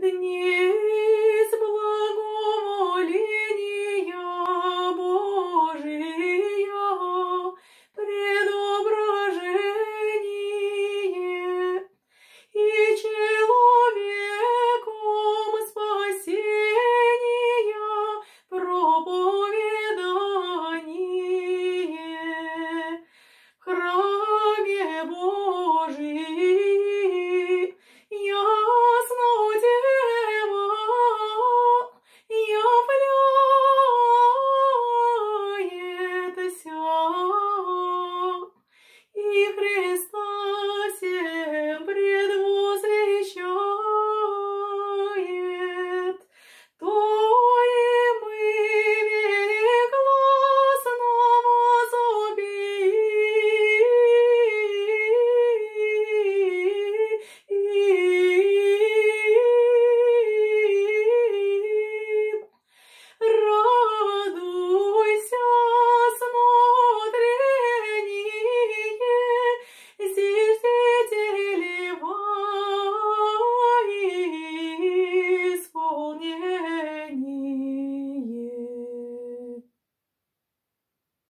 the new